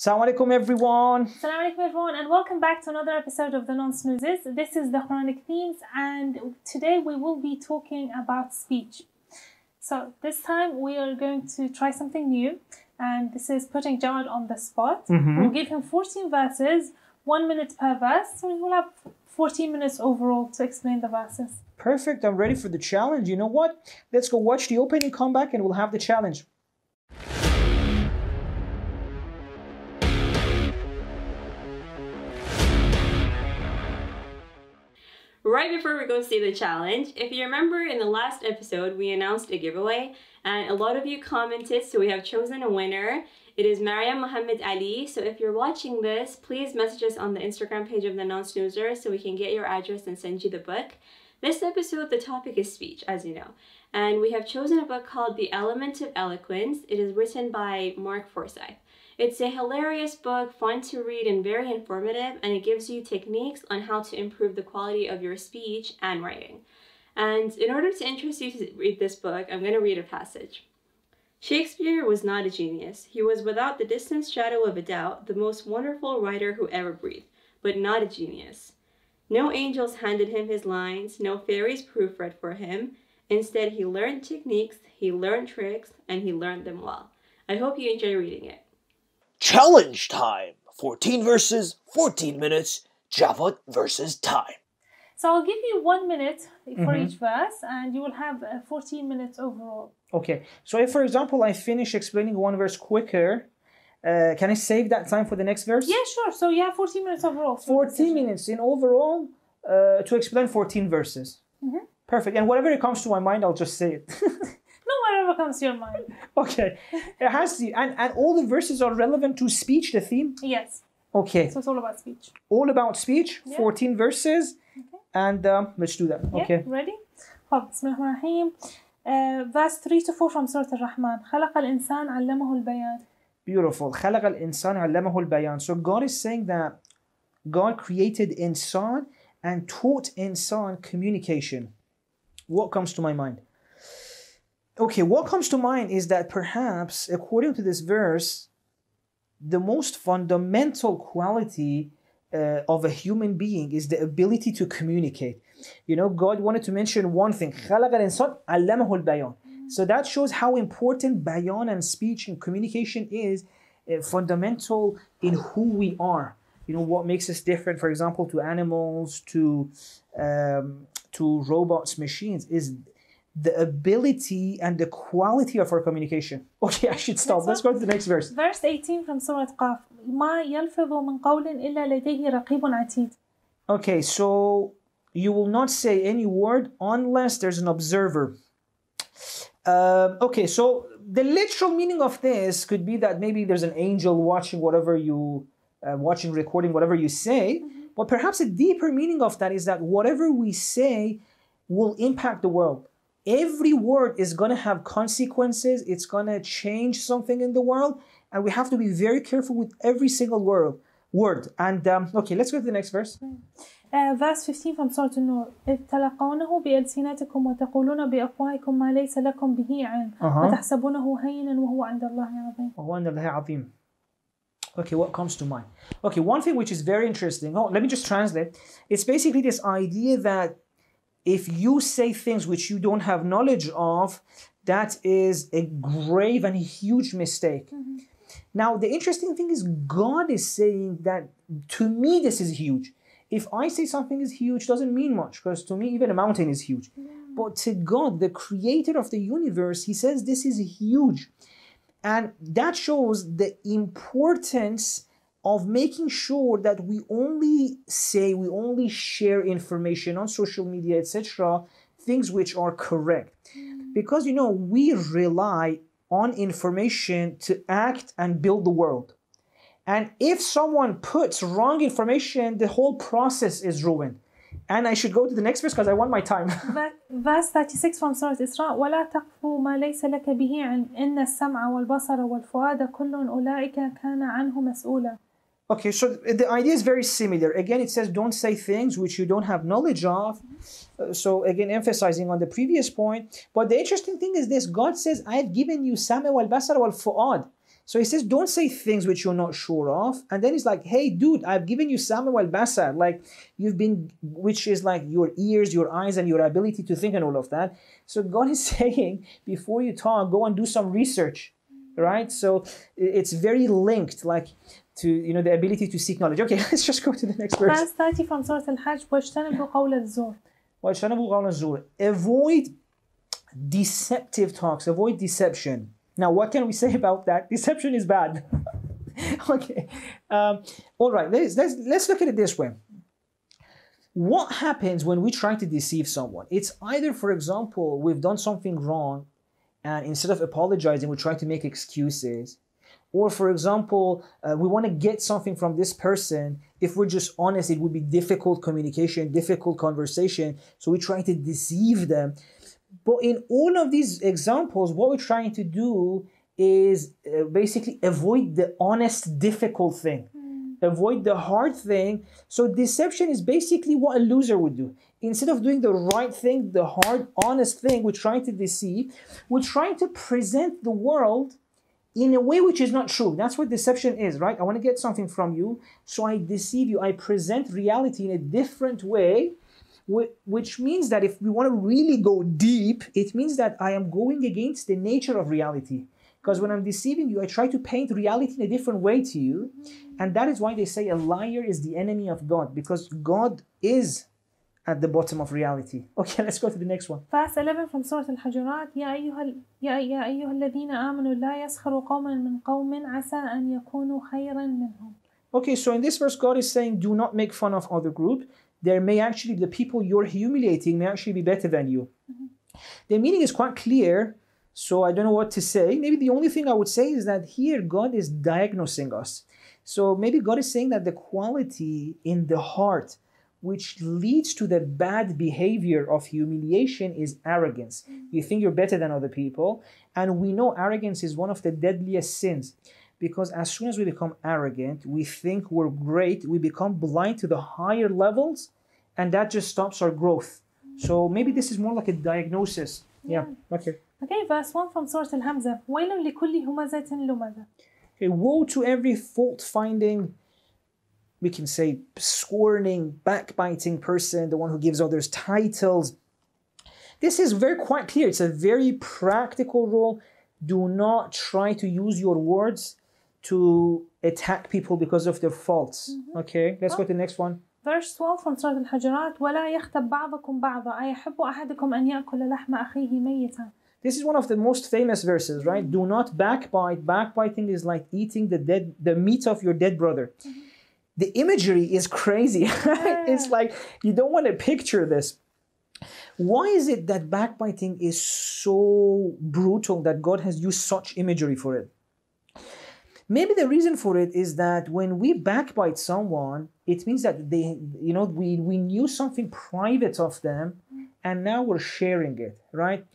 Assalamu alaikum everyone. Assalamu alaikum everyone and welcome back to another episode of the Non-Snoozes. This is the Quranic themes and today we will be talking about speech. So this time we are going to try something new and this is putting Javad on the spot. Mhm. We'll give him 14 verses, one minute per verse, so we will have 14 minutes overall to explain the verses. Perfect. I'm ready for the challenge. You know what? Let's go watch the opening, come back, and we'll have the challenge. Right before we go see the challenge, if you remember in the last episode, we announced a giveaway and a lot of you commented, so we have chosen a winner. It is Mariam Mohammed Ali. So if you're watching this, please message us on the Instagram page of the Non Snoozer so we can get your address and send you the book. This episode, the topic is speech, as you know, and we have chosen a book called The Element of Eloquence. It is written by Mark Forsyth. It's a hilarious book, fun to read and very informative, and it gives you techniques on how to improve the quality of your speech and writing. And in order to interest you to read this book, I'm going to read a passage. Shakespeare was not a genius. He was without the distant shadow of a doubt the most wonderful writer who ever breathed, but not a genius. No angels handed him his lines, no fairies proofread for him. Instead, he learned techniques, he learned tricks, and he learned them well. I hope you enjoy reading it. Challenge time! 14 verses, 14 minutes, Javad versus time. So I'll give you one minute for Mhm. each verse and you will have uh, 14 minutes overall. Okay. So if, for example, I finish explaining one verse quicker, uh, can I save that time for the next verse? Yeah, sure. So you have 14 minutes overall. 14 minutes in overall uh, to explain 14 verses. Mhm. Perfect. And whatever it comes to my mind, I'll just say it. No, whatever comes to your mind. okay. It has to, and, and all the verses are relevant to speech, the theme. Yes. Okay. So it's all about speech. All about speech, Yeah. 14 verses. And um, let's do that. Yeah, Okay. ready? طب بسم الله الرحمن الرحيم. Uh, verse 3 to 4 from Surah Al-Rahman. خلق الإنسان علمه البيان. Beautiful. خلق الإنسان علمه البيان. So God is saying that God created insan and taught insan communication. What comes to my mind? okay, what comes to mind is that perhaps, according to this verse, the most fundamental quality uh, of a human being is the ability to communicate. You know, God wanted to mention one thing. Mm. So that shows how important bayan and speech and communication is uh, fundamental in who we are. You know, what makes us different, for example, to animals, to um, to robots, machines, is the ability and the quality of our communication. Okay, I should stop. That's Let's go to the next verse. Verse 18 from Surah قاف. ما يلفظ من قول إلا لديه رقيب عتيد. Okay, so you will not say any word unless there's an observer. Um, okay, so the literal meaning of this could be that maybe there's an angel watching whatever you, uh, watching, recording whatever you say. But perhaps a deeper meaning of that is that whatever we say will impact the world. Every word is going to have consequences. It's going to change something in the world, and we have to be very careful with every single word. Word. And um, okay, let's go to the next verse. Uh, verse 15 from Surah النور إذ تلقونه بألسنتكم وتقولون بأفواهكم ما ليس لكم به علم Uh-huh. وتحسبونه هينا وهو عند الله عظيم وهو الله عظيم. Okay, what comes to mind? Okay, one thing which is very interesting. Oh, let me just translate. It's basically this idea that if you say things which you don't have knowledge of, that is a grave and huge mistake. Mm-hmm. Now, the interesting thing is, God is saying that to me, this is huge. If I say something is huge, doesn't mean much because to me, even a mountain is huge. But to God, the creator of the universe, He says this is huge. And that shows the importance of making sure that we only say, we only share information on social media, etc., things which are correct. Because, you know, we rely on information to act and build the world. And if someone puts wrong information, the whole process is ruined. And I should go to the next verse because I want my time. Ver- Verse 36 from Surah إسراء ولا تقف ما ليس لك به علم إن السمع والبصر والفؤاد كل أولئك كان عنه مسؤولا Okay, so the idea is very similar. Again, it says don't say things which you don't have knowledge of. Uh, So again, emphasizing on the previous point. But the interesting thing is this: God says, "I have given you sama wal basar wal fuad." So he says, don't say things which you're not sure of. And then he's like, hey, dude, I've given you sama wal basar, like you've been, which is like your ears, your eyes, and your ability to think and all of that. So God is saying, before you talk, go and do some research, right? So it's very linked, like to you know the ability to seek knowledge. Okay, let's just go to the next verse. Verse 30 from Surah Al-Hajj واجتنبوا قول الزور وَاجْتَنِبُوا قَوْلَ الزُّورِ. Avoid deceptive talks, avoid deception. Now, what can we say about that? Deception is bad. okay. Um, all right, let's, let's, let's look at it this way. What happens when we try to deceive someone? It's either, for example, we've done something wrong and instead of apologizing, we try to make excuses. Or, for example, uh, we want to get something from this person. If we're just honest, it would be difficult communication, difficult conversation. So we try to deceive them. But in all of these examples, what we're trying to do is uh, basically avoid the honest, difficult thing, avoid the hard thing. So deception is basically what a loser would do. Instead of doing the right thing, the hard, honest thing, we're trying to deceive. We're trying to present the world in a way which is not true. That's what deception is, right? I want to get something from you, so I deceive you. I present reality in a different way, which means that if we want to really go deep, it means that I am going against the nature of reality. Because when I'm deceiving you, I try to paint reality in a different way to you. And that is why they say a liar is the enemy of God, because God is at the bottom of reality. Okay, let's go to the next one. Verse 11 from Surah Al-Hujurat: Ya أيها يا يا la الذين آمنوا min qawmin asa an قوم khayran minhum. Okay, so in this verse, God is saying, do not make fun of other group. There may actually the people you're humiliating may actually be better than you. Mm-hmm. The meaning is quite clear so I don't know what to say. Maybe the only thing I would say is that here God is diagnosing us. So maybe God is saying that the quality in the heart which leads to the bad behavior of humiliation is arrogance. Mm-hmm. You think you're better than other people. And we know arrogance is one of the deadliest sins because as soon as we become arrogant, we think we're great, we become blind to the higher levels, and that just stops our growth. Mm-hmm. So maybe this is more like a diagnosis. Yeah. Okay. Okay, verse 1 from Surah Al-Hamza ويل لكل همزة لمزة Okay. Woe to every fault finding, we can say scorning, backbiting person, the one who gives others titles. This is very quite clear. It's a very practical rule. Do not try to use your words to attack people because of their faults. Okay, let's go to the next one. Verse 12 from Surah Al-Hujurat ولا يغتب بعضكم بعضا أيحب أحدكم أن يأكل لحم أخيه ميتا this is one of the most famous verses, right? Do not backbite. Backbiting is like eating the dead, the meat of your dead brother. Mm-hmm. The imagery is crazy. Right? It's like you don't want to picture this. Why is it that backbiting is so brutal that God has used such imagery for it? Maybe the reason for it is that when we backbite someone, it means that they, you know, we, we knew something private of them mm. and now we're sharing it, right?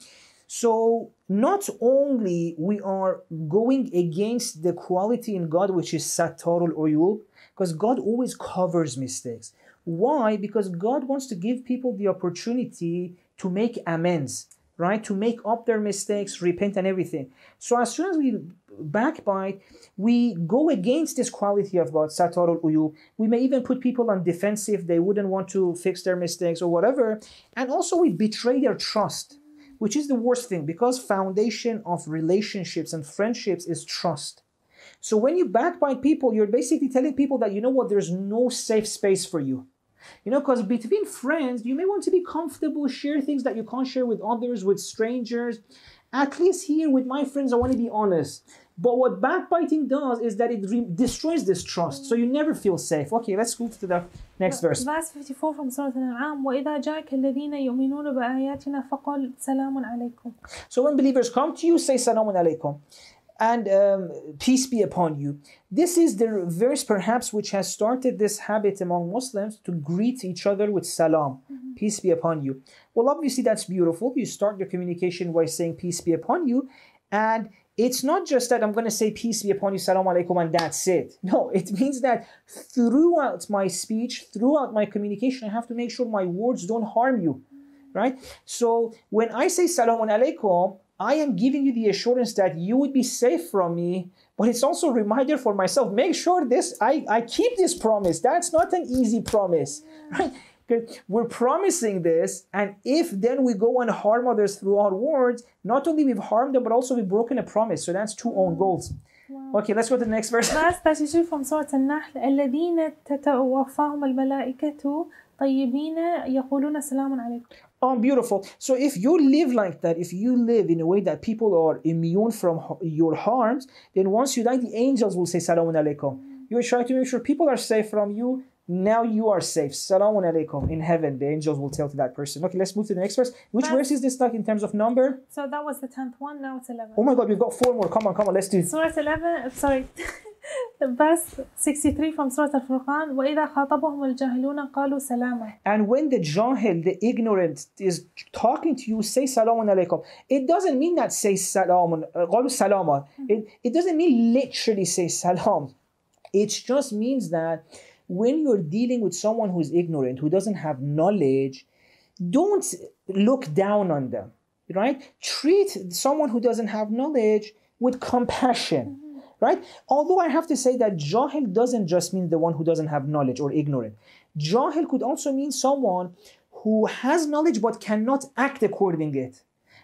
So not only we are going against the quality in God, which is satarul uyub, because God always covers mistakes. Why? Because God wants to give people the opportunity to make amends, right? To make up their mistakes, repent, and everything. So as soon as we backbite, we go against this quality of God, satarul uyub. We may even put people on defensive; they wouldn't want to fix their mistakes or whatever. And also, we betray their trust which is the worst thing because foundation of relationships and friendships is trust. So when you backbite people you're basically telling people that you know what? There's no safe space for you. You know because between friends you may want to be comfortable share things that you can't share with others with strangers. At least here with my friends i want to be honest. But what backbiting does is that it re- destroys this trust. So you never feel safe. Okay let's go to the next verse Verse 54 from Surah Al-An'am وإذا جاءك الذين يؤمنون بآياتنا فقل سلام عليكم So when believers come to you, say salamun alaikum and um, peace be upon you. This is the verse perhaps which has started this habit among Muslims to greet each other with salam, peace be upon you. Well, obviously that's beautiful. You start your communication by saying peace be upon you, and it's not just that I'm going to say peace be upon you, salam alaikum, and that's it. No, it means that throughout my speech, throughout my communication, I have to make sure my words don't harm you right? So when I say salamun alaikum, I am giving you the assurance that you would be safe from me, but it's also a reminder for myself. Make sure this I, I keep this promise. That's not an easy promise. Right? Because we're promising this, and if then we go and harm others through our words, not only we've harmed them, but also we've broken a promise. So that's two own goals. Okay, let's go to the next verse. Verse 32 from سورة النحل الذين تتوفاهم الملائكة طيبين يقولون سلام عليكم Oh, beautiful. So if you live like that, if you live in a way that people are immune from h- your harms, then once you die, the angels will say Salamun alaikum. You try to make sure people are safe from you. Now you are safe. Salamun alaikum. In heaven, the angels will tell to that person. Okay, let's move to the next verse. Which Verse- verse is this like in terms of number? So that was the 10th one, now it's 11. Oh my god, we've got four more. Come on, come on, let's do it. Surah 11, sorry, verse 63 from Surah Al-Furqan وَإِذَا خَاطَبَهُمُ الْجَاهِلُونَ قَالُوا سَلَامًا And when the jahil, the ignorant, is talking to you, say salamun alaikum. It doesn't mean that say salamun, uh, qalu salama. It, it doesn't mean literally say salam. It just means that when you're dealing with someone who's ignorant, who doesn't have knowledge, don't look down on them, right? Treat someone who doesn't have knowledge with compassion, mm-hmm. right? Although I have to say that jahil doesn't just mean the one who doesn't have knowledge or ignorant. Jahil could also mean someone who has knowledge but cannot act according it.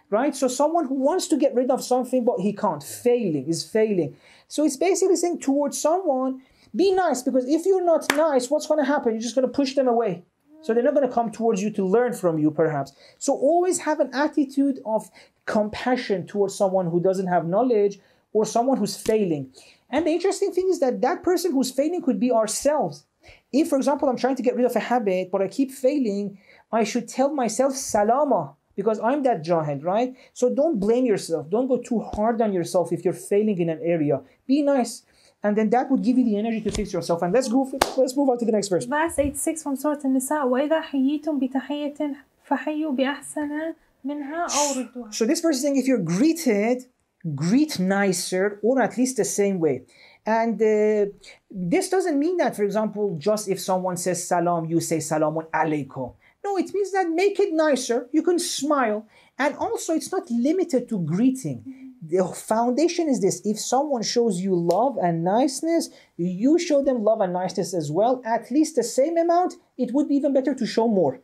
Right? So someone who wants to get rid of something but he can't, failing, is failing. So it's basically saying towards someone, be nice because if you're not nice, what's going to happen? You're just going to push them away. So they're not going to come towards you to learn from you, perhaps. So always have an attitude of compassion towards someone who doesn't have knowledge or someone who's failing. And the interesting thing is that that person who's failing could be ourselves. If, for example, I'm trying to get rid of a habit, but I keep failing, I should tell myself salama because I'm that jahil, right? So don't blame yourself. Don't go too hard on yourself if you're failing in an area. Be nice And then that would give you the energy to fix yourself. And let's go. Let's move on to the next verse. Verse 86 from Surah النساء وإذا حييتم بتحية فحيوا بأحسن منها أو ردوها So this verse is saying if you're greeted, greet nicer or at least the same way. And uh, this doesn't mean that, for example, just if someone says salam, you say salamun alaikum. No, it means that make it nicer. You can smile. And also, it's not limited to greeting. The foundation is this if someone shows you love and niceness, you show them love and niceness as well, at least the same amount. It would be even better to show more.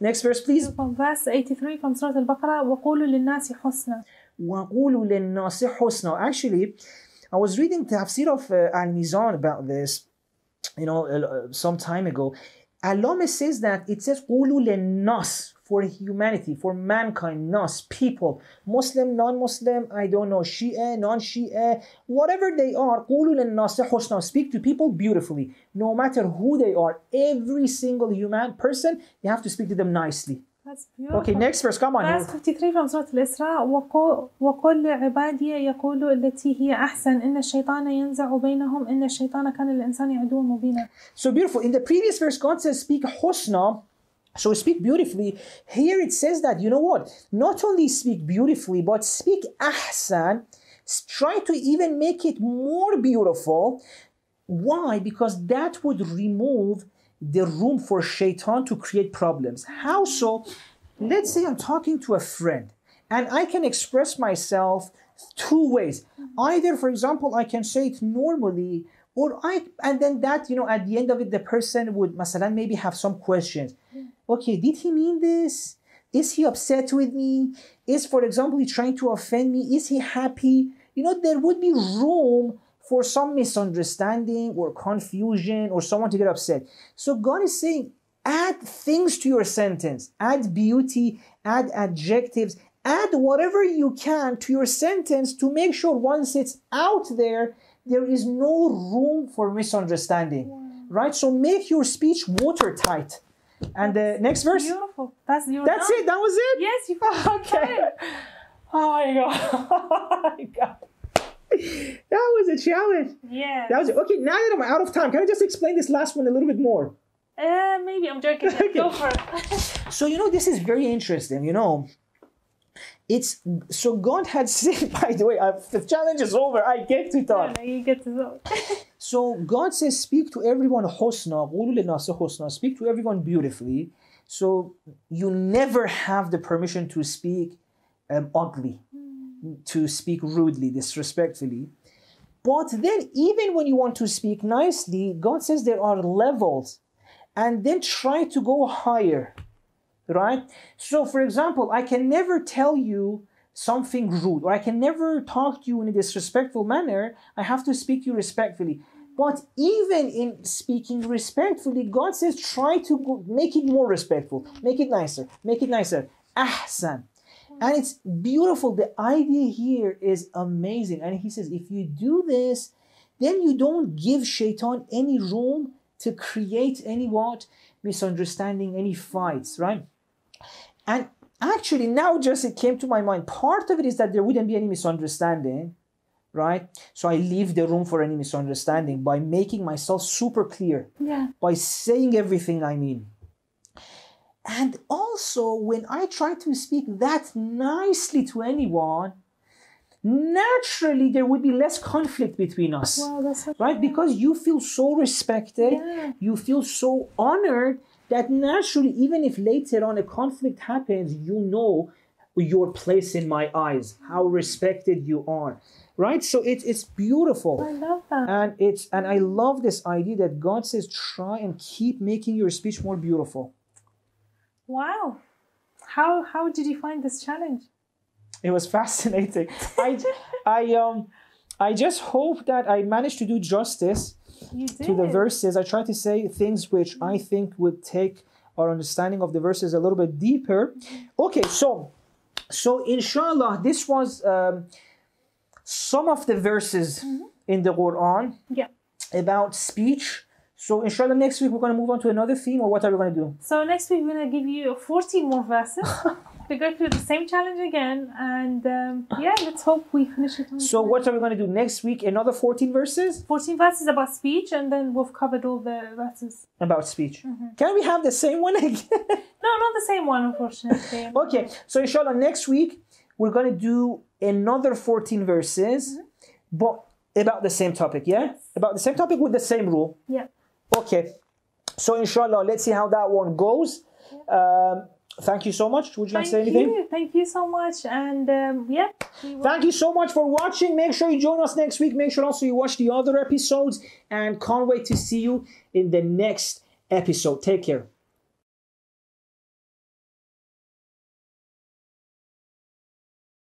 Next verse, please. From verse 83 from Surah Al-Baqarah وقولوا للناس حسنا وَقُولُوا لِلنَّاسِ حُسْنًا. Actually, I was reading tafsir of uh, Al-Mizan about this, you know, uh, some time ago. Allama says that it says قُولُوا لِلنَّاسِ for humanity, for mankind, nas, people, Muslim, non-Muslim, I don't know, Shia, non-Shia, whatever they are, قُولُوا لِلنَّاسِ حُسْنًا. Speak to people beautifully, no matter who they are. Every single human person, you have to speak to them nicely. That's beautiful. Okay, next verse, come on. Verse 53 from Surah الإسراء وقو- وقل لعبادي يقولوا التي هي أحسن إن الشيطان ينزع بينهم إن الشيطان كان للإنسان عدوا مبينا So beautiful. In the previous verse, God says, speak husna. So speak beautifully. Here it says that, you know what? Not only speak beautifully, but speak ahsan. S- Try to even make it more beautiful. Why? Because that would remove the room for shaitan to create problems. How so? Let's say I'm talking to a friend and I can express myself two ways. Either, for example, I can say it normally, or I, and then that, you know, at the end of it, the person would, masalan, maybe have some questions. Okay, did he mean this? Is he upset with me? Is, for example, he trying to offend me? Is he happy? You know, there would be room for some misunderstanding or confusion or someone to get upset. So God is saying, add things to your sentence, add beauty, add adjectives, add whatever you can to your sentence to make sure once it's out there, there is no room for misunderstanding. Right? So make your speech watertight. And the next verse. Beautiful. That's your That's it. That was it. Yes, you Okay. Oh my god. Oh my god. that was a challenge. Yeah. That was okay. Now that I'm out of time, can I just explain this last one a little bit more? Uh, maybe I'm joking. okay. Go for it. so you know, this is very interesting. You know, it's so God had said. By the way, I, the challenge is over. I get to talk. You get to talk. so God says, "Speak to everyone husna, husna. Speak to everyone beautifully." So you never have the permission to speak um, ugly. Mm to speak rudely, disrespectfully. But then, even when you want to speak nicely, God says there are levels, and then try to go higher, right? So, for example, I can never tell you something rude, or I can never talk to you in a disrespectful manner. I have to speak to you respectfully. But even in speaking respectfully, God says try to make it more respectful, make it nicer, make it nicer. Ahsan. And it's beautiful. The idea here is amazing. And he says, if you do this, then you don't give shaitan any room to create any what? Misunderstanding, any fights, right? And actually, now just it came to my mind. Part of it is that there wouldn't be any misunderstanding, right? So I leave the room for any misunderstanding by making myself super clear, Yeah. by saying everything I mean. And also, when I try to speak that nicely to anyone, naturally there would be less conflict between us, Wow, right? Because you feel so respected, Yeah. you feel so honored that naturally, even if later on a conflict happens, you know your place in my eyes, how respected you are, right? So it, it's beautiful. I love that. And it's and I love this idea that God says try and keep making your speech more beautiful. Wow. How how did you find this challenge? It was fascinating. I I um I just hope that I managed to do justice to the verses. I try to say things which I think would take our understanding of the verses a little bit deeper. Okay, so so inshallah, this was um, some of the verses in the Quran Yeah. about speech. So inshallah, next week we're going to move on to another theme, or what are we going to do? So next week we're gonna give you 14 more verses. we go through the same challenge again, and um, yeah, let's hope we finish it. on So time. what are we going to do next week? Another 14 verses 14 verses about speech, and then we've covered all the verses. about speech. Mm-hmm. Can we have the same one again? No, not the same one, unfortunately. okay, so inshallah, next week we're going to do another 14 verses, but about the same topic, yeah? Yes. About the same topic with the same rule. Yeah. Okay, so inshallah, let's see how that one goes. Um, thank you so much. Would you like Thank to say anything? you. Thank you so much. And um, yeah, Thank you so much for watching. Make sure you join us next week. Make sure also you watch the other episodes and can't wait to see you in the next episode. Take care.